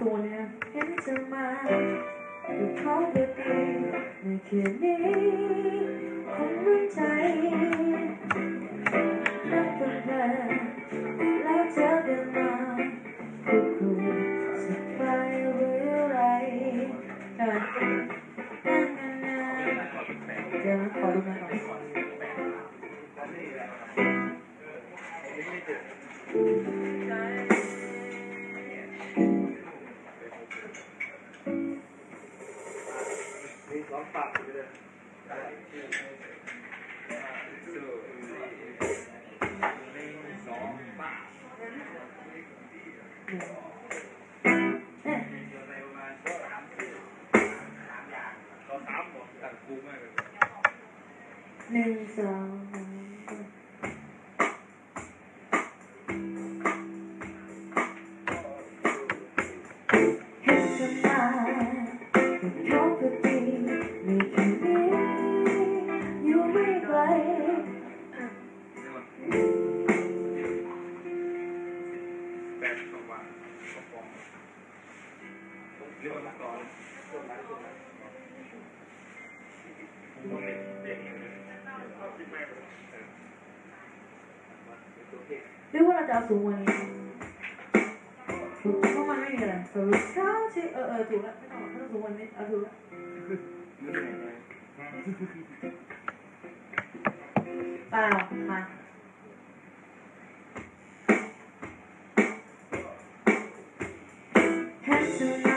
ตัวเนี่ยเห็นเธอมาดูเขาเดียวดีในคืนนี้คงรู้ใจรักกันแล้วเธอเดินมาูมากเลยหนึ่งสองสามเรียกว่านักร้อง Do what I thought for one year. Come on, ring it So, we to, uh, uh, do that. I don't know, one minute. I'll do that. Bye, bye. Head to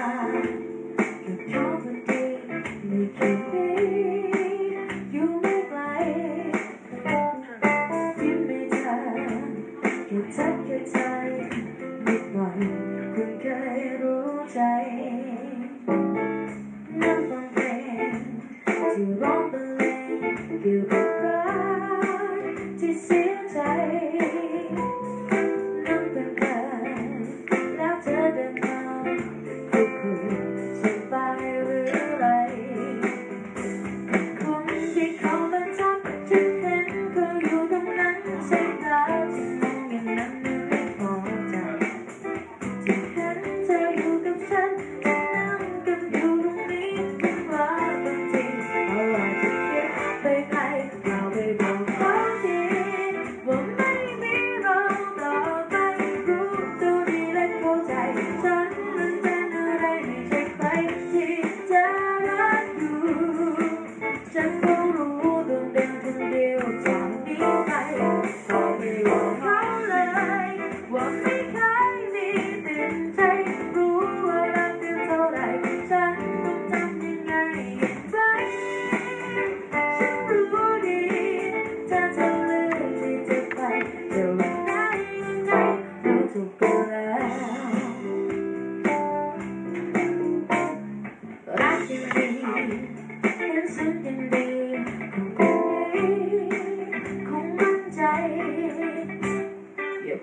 You're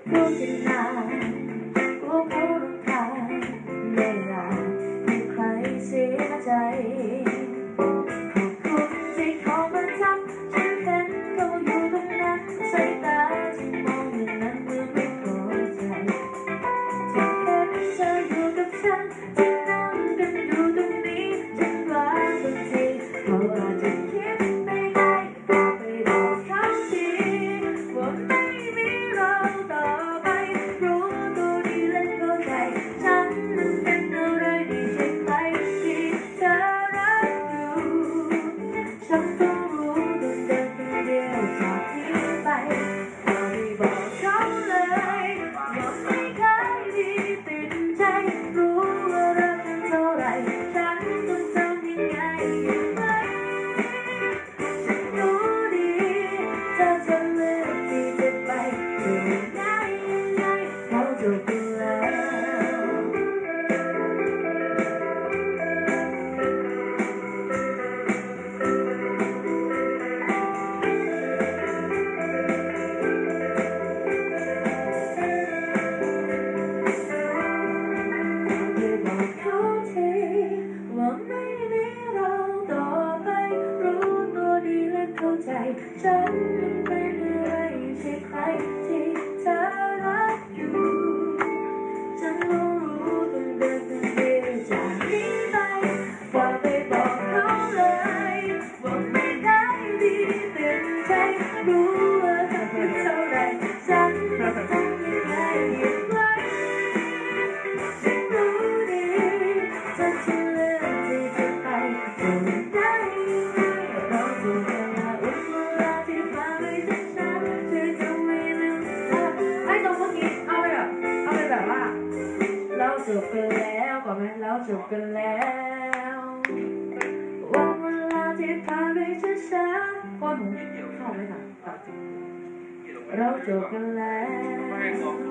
broken now. mira ฉันไม่ได้ใช่ใครที่เธอรักอยู่ฉันรู้ตั้งแต่เป็นเดือนจากนี้ไปว่าไปบอกเขาเลยว่าไม่ได้ดีเต็มใจรู้ว่าเท่าไรฉัน กันแล้ววันเวลาที่ผ่านไปช้าๆคนเข้าไม่ทันตัดเราจบกันแล้ว